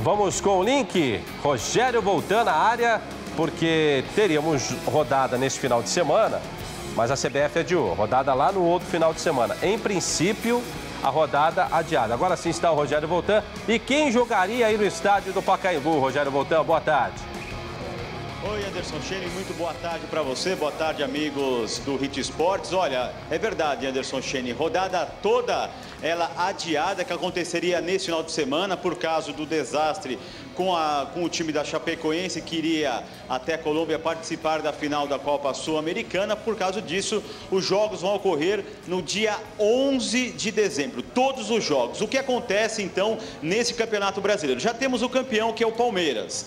Vamos com o link. Rogério voltando à área, porque teríamos rodada neste final de semana, mas a CBF adiou. Rodada lá no outro final de semana. Em princípio, a rodada adiada. Agora sim está o Rogério Voltan. E quem jogaria aí no estádio do Pacaembu? Rogério Voltan, boa tarde. Oi, Anderson Chene, muito boa tarde para você, boa tarde, amigos do Hit Esportes. Olha, é verdade, Anderson Chene, rodada toda ela adiada que aconteceria nesse final de semana por causa do desastre com, a, com o time da Chapecoense que iria até a Colômbia participar da final da Copa Sul-Americana. Por causa disso, os jogos vão ocorrer no dia 11 de dezembro, todos os jogos. O que acontece então nesse Campeonato Brasileiro? Já temos o campeão que é o Palmeiras.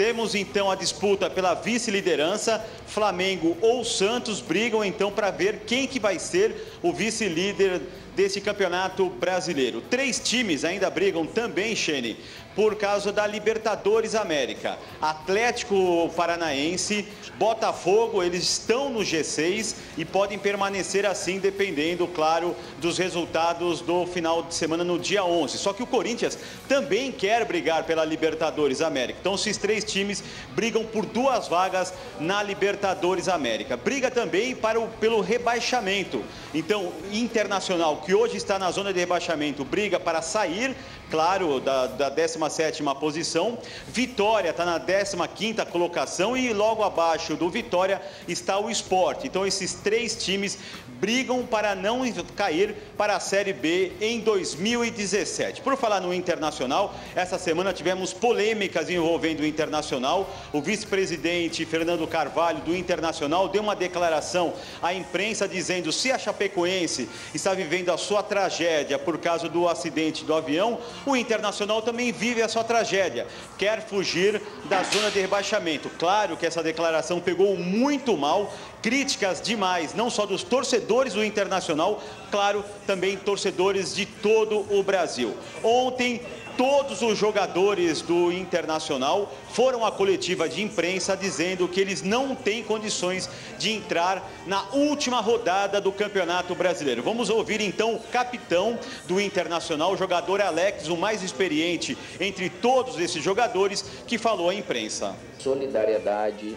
Temos então a disputa pela vice-liderança. Flamengo ou Santos brigam então para ver quem que vai ser o vice-líder desse campeonato brasileiro. Três times ainda brigam também, Xene, por causa da Libertadores América. Atlético Paranaense, Botafogo, eles estão no G6 e podem permanecer assim, dependendo, claro, dos resultados do final de semana no dia 11. Só que o Corinthians também quer brigar pela Libertadores América. Então, esses três times brigam por duas vagas na Libertadores América. Briga também para o, pelo rebaixamento. Então, Internacional, que hoje está na zona de rebaixamento, briga para sair claro, da, da 17ª posição. Vitória está na 15ª colocação e logo abaixo do Vitória está o Esporte. Então esses três times brigam para não cair para a Série B em 2017. Por falar no Internacional, essa semana tivemos polêmicas envolvendo o Internacional. O vice-presidente Fernando Carvalho do Internacional deu uma declaração à imprensa dizendo se a Chapecoense está vivendo a sua tragédia por causa do acidente do avião, o Internacional também vive a sua tragédia, quer fugir da zona de rebaixamento. Claro que essa declaração pegou muito mal, críticas demais, não só dos torcedores do Internacional, claro, também torcedores de todo o Brasil. Ontem, todos os jogadores do Internacional foram à coletiva de imprensa dizendo que eles não têm condições de entrar na última rodada do Campeonato Brasileiro. Vamos ouvir então o capitão do Internacional, o jogador Alex, o mais experiente entre todos esses jogadores, que falou à imprensa. Solidariedade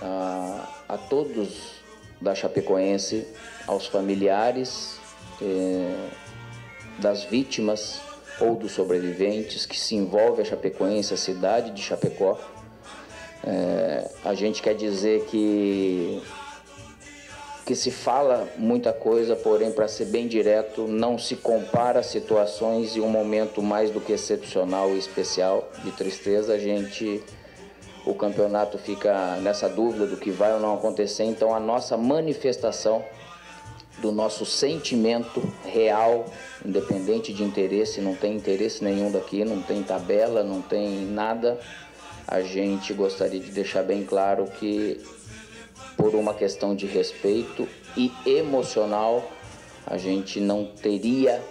a, a todos da Chapecoense, aos familiares eh, das vítimas ou dos sobreviventes que se envolve a Chapecoense, a cidade de Chapecó. É, a gente quer dizer que que se fala muita coisa, porém, para ser bem direto, não se compara situações e um momento mais do que excepcional e especial de tristeza. A gente, o campeonato fica nessa dúvida do que vai ou não acontecer, então a nossa manifestação do nosso sentimento real, independente de interesse, não tem interesse nenhum daqui, não tem tabela, não tem nada. A gente gostaria de deixar bem claro que, por uma questão de respeito e emocional, a gente não teria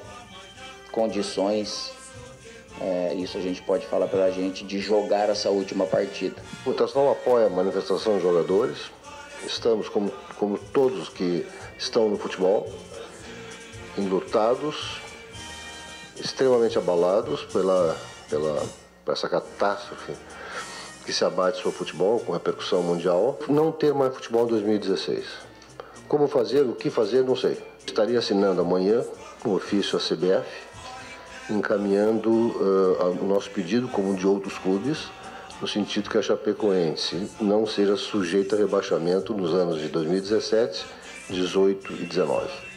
condições, é, isso a gente pode falar pela gente, de jogar essa última partida. O Internacional apoia a manifestação dos jogadores, estamos como, como todos que estão no futebol, enlutados, extremamente abalados pela, pela, por essa catástrofe que se abate sobre o futebol, com repercussão mundial. Não ter mais futebol em 2016. Como fazer, o que fazer, não sei. Estaria assinando amanhã um ofício à CBF, encaminhando uh, o nosso pedido, como de outros clubes, no sentido que a Chapecoense não seja sujeita a rebaixamento nos anos de 2017 18 e 19.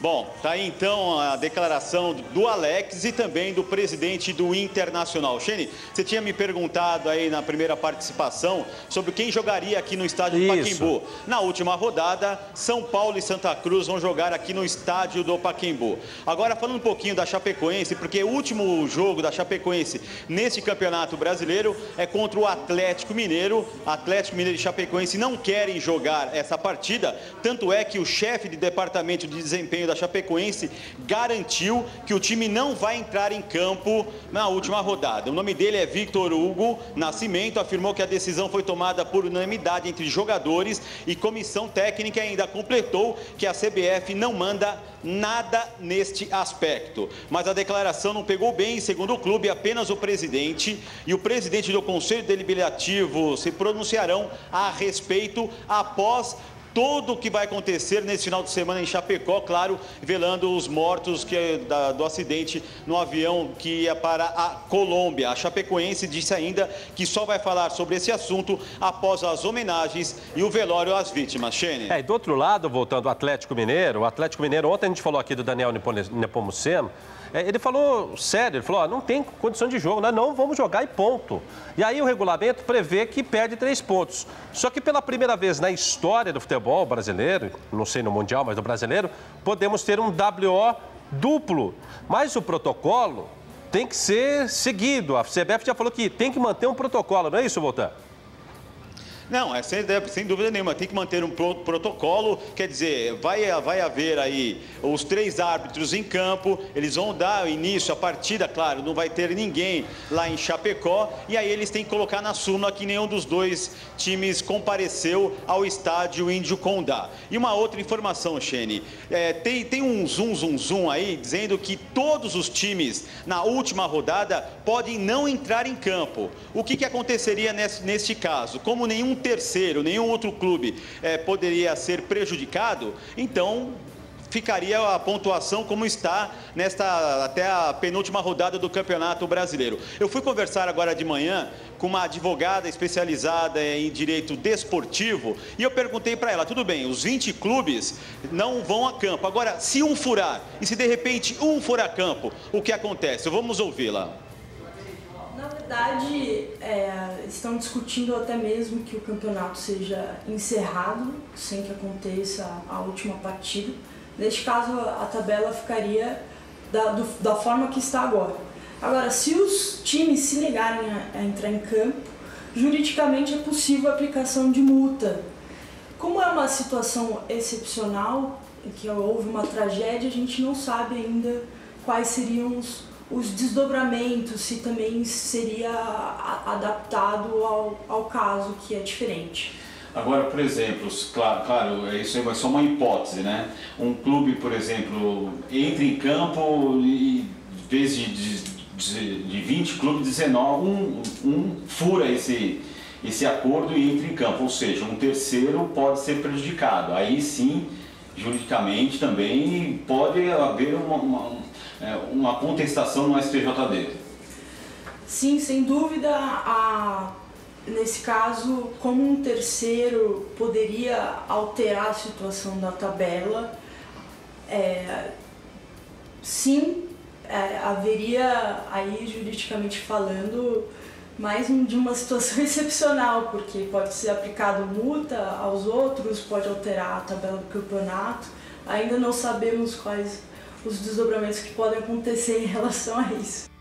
Bom, tá aí então a declaração do Alex e também do presidente do Internacional. Xene, você tinha me perguntado aí na primeira participação sobre quem jogaria aqui no estádio do Paquembu. Na última rodada, São Paulo e Santa Cruz vão jogar aqui no estádio do Paquembu. Agora falando um pouquinho da Chapecoense, porque o último jogo da Chapecoense neste Campeonato Brasileiro é contra o Atlético Mineiro. Atlético Mineiro e Chapecoense não querem jogar essa partida, tanto é que o chefe de departamento de desempenho da da Chapecoense garantiu que o time não vai entrar em campo na última rodada. O nome dele é Victor Hugo Nascimento, afirmou que a decisão foi tomada por unanimidade entre jogadores e comissão técnica ainda completou que a CBF não manda nada neste aspecto. Mas a declaração não pegou bem, segundo o clube, apenas o presidente e o presidente do Conselho Deliberativo se pronunciarão a respeito após tudo o que vai acontecer nesse final de semana em Chapecó, claro, velando os mortos que, da, do acidente no avião que ia para a Colômbia. A Chapecoense disse ainda que só vai falar sobre esse assunto após as homenagens e o velório às vítimas. Xene. É, e do outro lado, voltando ao Atlético Mineiro, o Atlético Mineiro, ontem a gente falou aqui do Daniel Nepomuceno, ele falou sério, ele falou, ó, não tem condição de jogo, nós não vamos jogar e ponto. E aí o regulamento prevê que perde três pontos. Só que pela primeira vez na história do futebol brasileiro, não sei no Mundial, mas no brasileiro, podemos ter um WO duplo. Mas o protocolo tem que ser seguido. A CBF já falou que tem que manter um protocolo, não é isso, Voltan? Não, é sem, sem, dúvida nenhuma, tem que manter um protocolo, quer dizer, vai, vai haver aí os três árbitros em campo, eles vão dar início à partida, claro, não vai ter ninguém lá em Chapecó, e aí eles têm que colocar na súmula que nenhum dos dois times compareceu ao estádio Índio Condá. E uma outra informação, Xene, é, tem, tem um zoom, zoom, zoom aí, dizendo que todos os times na última rodada podem não entrar em campo. O que, que aconteceria nesse, neste caso? Como nenhum terceiro, nenhum outro clube é, poderia ser prejudicado, então ficaria a pontuação como está nesta até a penúltima rodada do Campeonato Brasileiro. Eu fui conversar agora de manhã com uma advogada especializada em direito desportivo e eu perguntei para ela, tudo bem, os 20 clubes não vão a campo. Agora, se um furar e se de repente um for a campo, o que acontece? Vamos ouvi-la verdade, é, estão discutindo até mesmo que o campeonato seja encerrado sem que aconteça a última partida. Neste caso, a tabela ficaria da, do, da forma que está agora. Agora, se os times se negarem a, a entrar em campo, juridicamente é possível a aplicação de multa. Como é uma situação excepcional, em que houve uma tragédia, a gente não sabe ainda quais seriam os os desdobramentos, se também seria adaptado ao, ao caso que é diferente. Agora, por exemplo, claro, claro, isso é só uma hipótese, né? Um clube, por exemplo, entra em campo e, em vez de, de, de 20 clubes, 19, um, um fura esse, esse acordo e entra em campo, ou seja, um terceiro pode ser prejudicado. Aí sim, juridicamente também pode haver uma, uma uma contestação no STJD? Sim, sem dúvida, a, nesse caso, como um terceiro poderia alterar a situação da tabela, é, sim, é, haveria aí juridicamente falando mais um, de uma situação excepcional, porque pode ser aplicado multa aos outros, pode alterar a tabela do campeonato. Ainda não sabemos quais os desdobramentos que podem acontecer em relação a isso.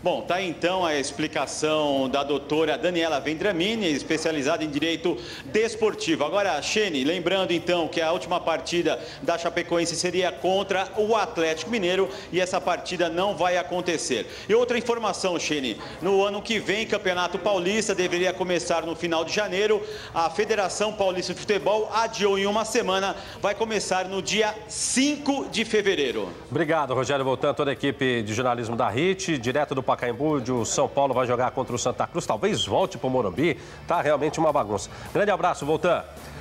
Bom, tá então a explicação da doutora Daniela Vendramini, especializada em direito desportivo. Agora, Xene, lembrando então que a última partida da Chapecoense seria contra o Atlético Mineiro e essa partida não vai acontecer. E outra informação, Xene, no ano que vem, Campeonato Paulista deveria começar no final de janeiro. A Federação Paulista de Futebol adiou em uma semana, vai começar no dia 5 de fevereiro. Obrigado, Rogério Voltando, toda a equipe de jornalismo da RIT, direto do Pacaembu, o São Paulo vai jogar contra o Santa Cruz, talvez volte para o Morumbi. Tá realmente uma bagunça. Grande abraço, voltando.